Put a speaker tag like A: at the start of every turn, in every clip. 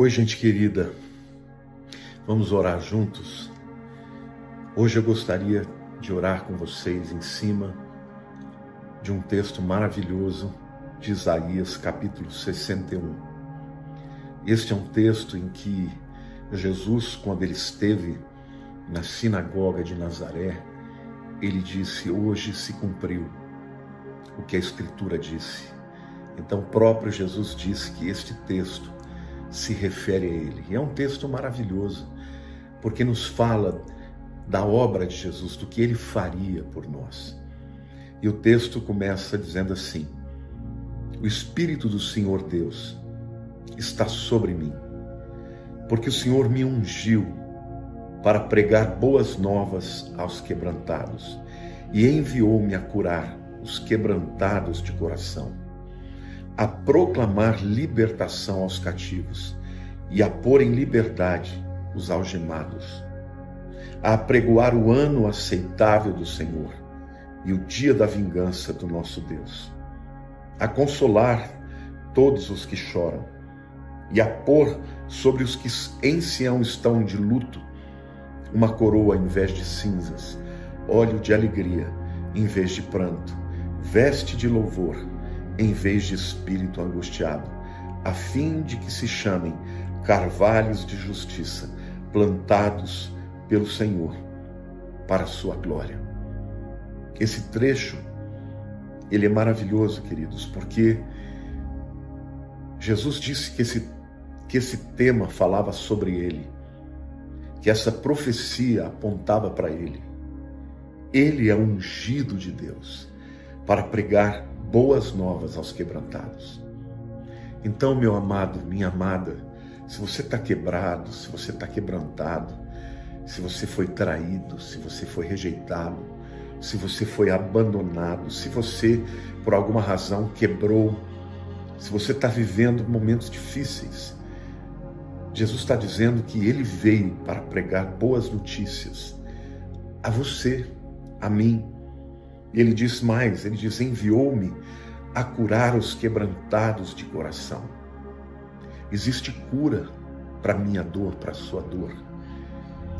A: Oi, gente querida, vamos orar juntos? Hoje eu gostaria de orar com vocês em cima de um texto maravilhoso de Isaías, capítulo 61. Este é um texto em que Jesus, quando ele esteve na sinagoga de Nazaré, ele disse: Hoje se cumpriu o que a Escritura disse. Então, o próprio Jesus disse que este texto se refere a ele. E é um texto maravilhoso, porque nos fala da obra de Jesus, do que ele faria por nós. E o texto começa dizendo assim: O Espírito do Senhor Deus está sobre mim, porque o Senhor me ungiu para pregar boas novas aos quebrantados e enviou-me a curar os quebrantados de coração a proclamar libertação aos cativos e a pôr em liberdade os algemados, a apregoar o ano aceitável do Senhor e o dia da vingança do nosso Deus, a consolar todos os que choram e a pôr sobre os que em Sião estão de luto uma coroa em vez de cinzas, óleo de alegria em vez de pranto, veste de louvor em vez de espírito angustiado, a fim de que se chamem carvalhos de justiça, plantados pelo Senhor para a sua glória. Esse trecho ele é maravilhoso, queridos, porque Jesus disse que esse que esse tema falava sobre ele, que essa profecia apontava para ele. Ele é ungido de Deus para pregar boas novas aos quebrantados. Então, meu amado, minha amada, se você está quebrado, se você está quebrantado, se você foi traído, se você foi rejeitado, se você foi abandonado, se você, por alguma razão, quebrou, se você está vivendo momentos difíceis, Jesus está dizendo que ele veio para pregar boas notícias a você, a mim, ele diz mais: ele diz, enviou-me a curar os quebrantados de coração. Existe cura para minha dor, para sua dor.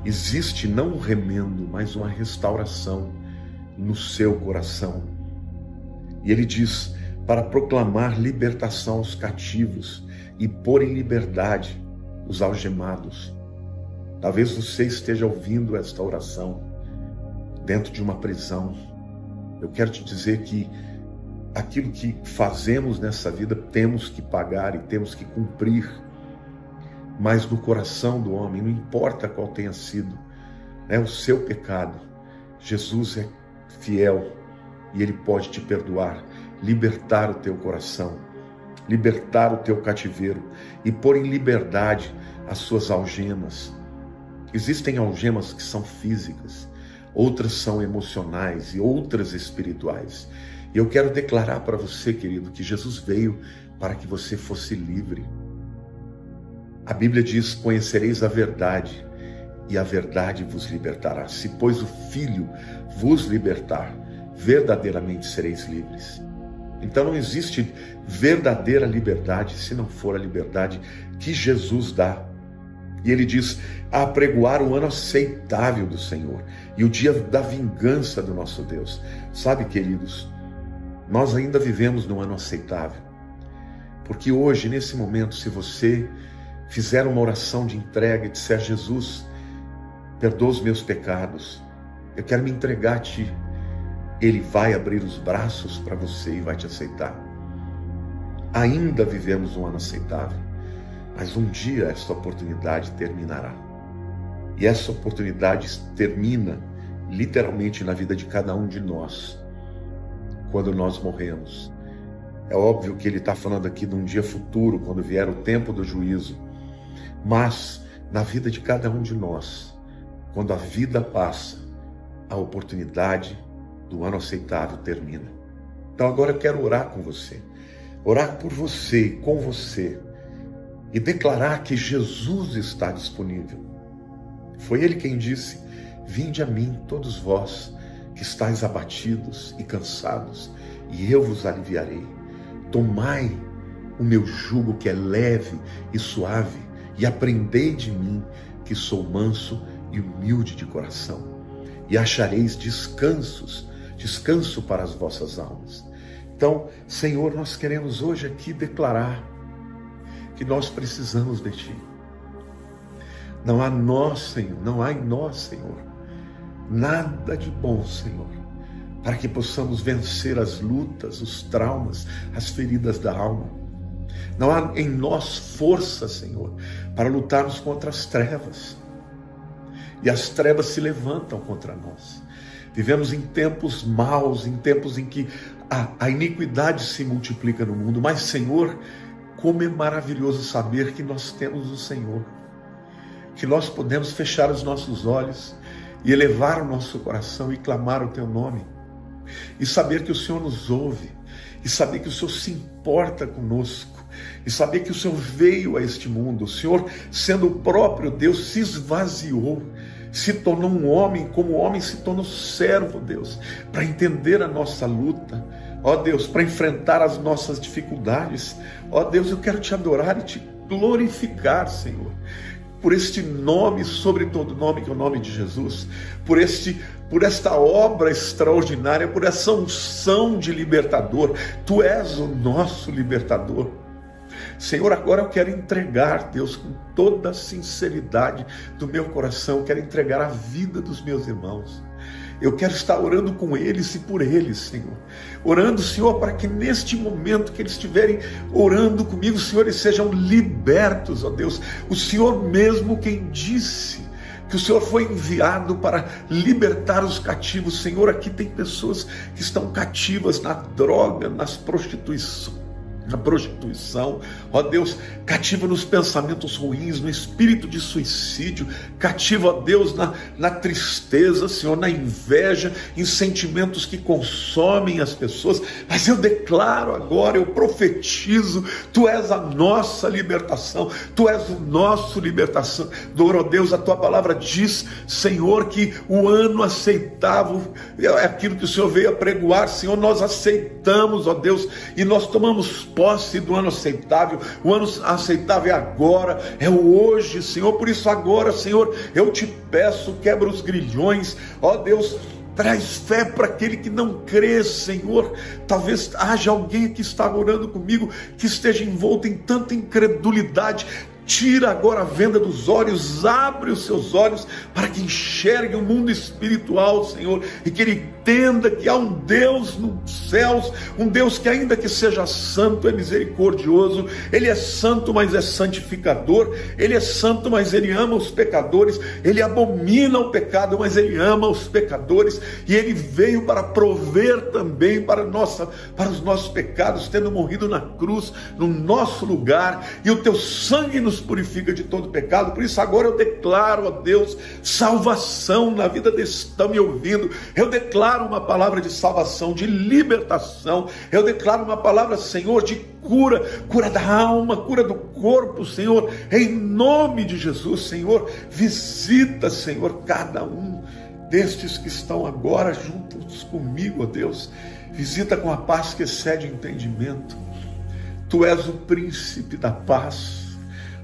A: Existe não um remendo, mas uma restauração no seu coração. E ele diz: para proclamar libertação aos cativos e pôr em liberdade os algemados. Talvez você esteja ouvindo esta oração dentro de uma prisão eu quero te dizer que aquilo que fazemos nessa vida temos que pagar e temos que cumprir. Mas no coração do homem, não importa qual tenha sido né, o seu pecado, Jesus é fiel e ele pode te perdoar, libertar o teu coração, libertar o teu cativeiro e pôr em liberdade as suas algemas. Existem algemas que são físicas, outras são emocionais e outras espirituais. E eu quero declarar para você, querido, que Jesus veio para que você fosse livre. A Bíblia diz: Conhecereis a verdade, e a verdade vos libertará. Se, pois, o Filho vos libertar, verdadeiramente sereis livres. Então não existe verdadeira liberdade se não for a liberdade que Jesus dá. E ele diz: apregoar o ano aceitável do Senhor e o dia da vingança do nosso Deus. Sabe, queridos, nós ainda vivemos num ano aceitável. Porque hoje, nesse momento, se você fizer uma oração de entrega e disser: Jesus, perdoa os meus pecados, eu quero me entregar a Ti. Ele vai abrir os braços para você e vai te aceitar. Ainda vivemos um ano aceitável. Mas um dia essa oportunidade terminará. E essa oportunidade termina literalmente na vida de cada um de nós, quando nós morremos. É óbvio que ele está falando aqui de um dia futuro, quando vier o tempo do juízo. Mas na vida de cada um de nós, quando a vida passa, a oportunidade do ano aceitável termina. Então agora eu quero orar com você. Orar por você, com você, e declarar que Jesus está disponível. Foi ele quem disse: Vinde a mim, todos vós que estáis abatidos e cansados, e eu vos aliviarei. Tomai o meu jugo que é leve e suave, e aprendei de mim, que sou manso e humilde de coração, e achareis descansos, descanso para as vossas almas. Então, Senhor, nós queremos hoje aqui declarar que nós precisamos de Ti. Não há nós, Senhor, não há em nós, Senhor, nada de bom, Senhor, para que possamos vencer as lutas, os traumas, as feridas da alma. Não há em nós força, Senhor, para lutarmos contra as trevas. E as trevas se levantam contra nós. Vivemos em tempos maus, em tempos em que a, a iniquidade se multiplica no mundo. Mas, Senhor, como é maravilhoso saber que nós temos o Senhor, que nós podemos fechar os nossos olhos e elevar o nosso coração e clamar o Teu nome, e saber que o Senhor nos ouve, e saber que o Senhor se importa conosco, e saber que o Senhor veio a este mundo, o Senhor, sendo o próprio Deus, se esvaziou, se tornou um homem, como o homem se tornou servo, Deus, para entender a nossa luta, ó Deus, para enfrentar as nossas dificuldades. Ó Deus, eu quero te adorar e te glorificar, Senhor, por este nome sobre todo nome que é o nome de Jesus, por este por esta obra extraordinária, por essa unção de libertador. Tu és o nosso libertador. Senhor, agora eu quero entregar, Deus, com toda a sinceridade do meu coração, quero entregar a vida dos meus irmãos. Eu quero estar orando com eles e por eles, Senhor. Orando, Senhor, para que neste momento que eles estiverem orando comigo, Senhor, eles sejam libertos, ó Deus. O Senhor mesmo quem disse que o Senhor foi enviado para libertar os cativos. Senhor, aqui tem pessoas que estão cativas na droga, nas prostituições na prostituição, ó Deus, cativa nos pensamentos ruins, no espírito de suicídio, cativa, ó Deus, na, na tristeza, Senhor, na inveja, em sentimentos que consomem as pessoas, mas eu declaro agora, eu profetizo, Tu és a nossa libertação, Tu és o nosso libertação, ó Deus, a Tua palavra diz, Senhor, que o ano aceitável é aquilo que o Senhor veio a pregoar, Senhor, nós aceitamos, ó Deus, e nós tomamos posse do ano aceitável. O ano aceitável é agora, é o hoje, Senhor. Por isso, agora, Senhor, eu te peço, quebra os grilhões, ó Deus. Traz fé para aquele que não crê, Senhor. Talvez haja alguém que está orando comigo que esteja envolto em tanta incredulidade tira agora a venda dos olhos, abre os seus olhos para que enxergue o mundo espiritual, Senhor, e que ele entenda que há um Deus nos céus, um Deus que, ainda que seja santo, é misericordioso, ele é santo, mas é santificador, ele é santo, mas ele ama os pecadores, ele abomina o pecado, mas ele ama os pecadores, e ele veio para prover também para, nossa, para os nossos pecados, tendo morrido na cruz, no nosso lugar, e o teu sangue nos nos purifica de todo pecado. Por isso, agora eu declaro a Deus salvação na vida desse estão me ouvindo. Eu declaro uma palavra de salvação, de libertação. Eu declaro uma palavra, Senhor, de cura, cura da alma, cura do corpo, Senhor. Em nome de Jesus, Senhor, visita, Senhor, cada um destes que estão agora juntos comigo, ó Deus. Visita com a paz que excede entendimento. Tu és o príncipe da paz.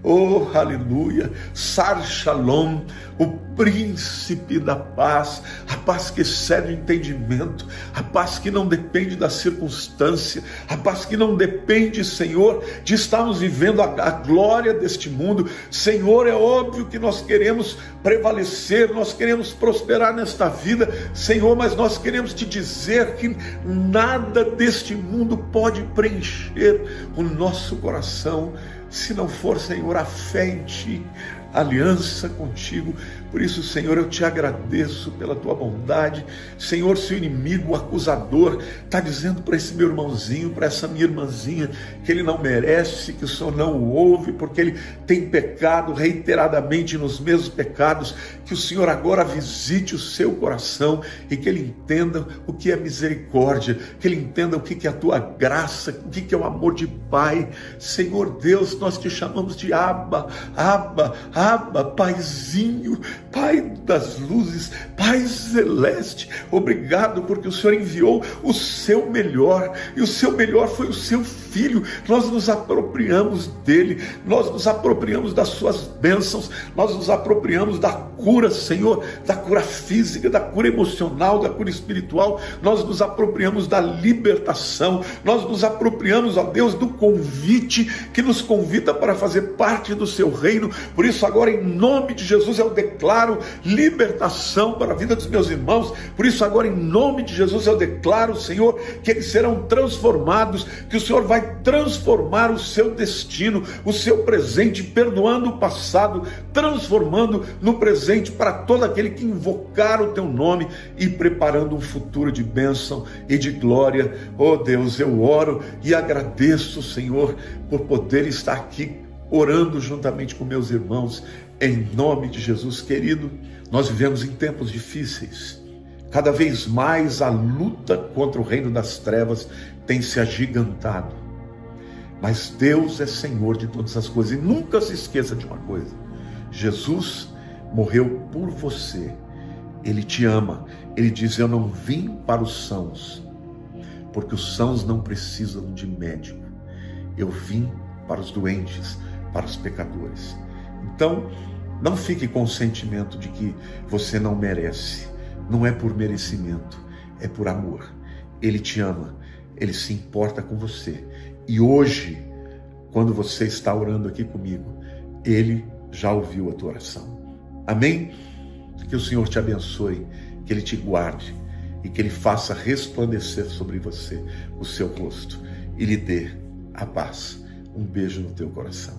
A: Oh, aleluia! Sar Shalom, o príncipe da paz, a paz que excede o entendimento, a paz que não depende da circunstância, a paz que não depende, Senhor, de estarmos vivendo a, a glória deste mundo. Senhor, é óbvio que nós queremos prevalecer, nós queremos prosperar nesta vida, Senhor, mas nós queremos te dizer que nada deste mundo pode preencher o nosso coração se não for, Senhor, a fé em Ti, aliança contigo. Por isso, Senhor, eu te agradeço pela tua bondade. Senhor, se o inimigo, o acusador, está dizendo para esse meu irmãozinho, para essa minha irmãzinha, que ele não merece, que o Senhor não o ouve, porque ele tem pecado reiteradamente nos mesmos pecados, que o Senhor agora visite o seu coração e que ele entenda o que é misericórdia, que ele entenda o que é a tua graça, o que é o amor de Pai. Senhor Deus, nós te chamamos de Abba, Abba, Abba, Paizinho. Pai das luzes, Pai celeste, obrigado porque o Senhor enviou o seu melhor e o seu melhor foi o seu filho. Nós nos apropriamos dele, nós nos apropriamos das suas bênçãos, nós nos apropriamos da cura, Senhor, da cura física, da cura emocional, da cura espiritual, nós nos apropriamos da libertação, nós nos apropriamos, ó Deus, do convite que nos convida para fazer parte do seu reino. Por isso, agora, em nome de Jesus, eu declaro libertação para a vida dos meus irmãos. Por isso, agora, em nome de Jesus, eu declaro, Senhor, que eles serão transformados, que o Senhor vai transformar o seu destino, o seu presente, perdoando o passado, transformando no presente para todo aquele que invocar o teu nome e preparando um futuro de bênção e de glória. Oh Deus, eu oro e agradeço, Senhor, por poder estar aqui orando juntamente com meus irmãos, em nome de Jesus, querido. Nós vivemos em tempos difíceis. Cada vez mais a luta contra o reino das trevas tem se agigantado. Mas Deus é Senhor de todas as coisas. E nunca se esqueça de uma coisa: Jesus morreu por você. Ele te ama. Ele diz: Eu não vim para os sãos, porque os sãos não precisam de médico. Eu vim para os doentes, para os pecadores. Então, não fique com o sentimento de que você não merece. Não é por merecimento, é por amor. Ele te ama, ele se importa com você. E hoje, quando você está orando aqui comigo, ele já ouviu a tua oração. Amém? Que o Senhor te abençoe, que ele te guarde e que ele faça resplandecer sobre você o seu rosto e lhe dê a paz. Um beijo no teu coração.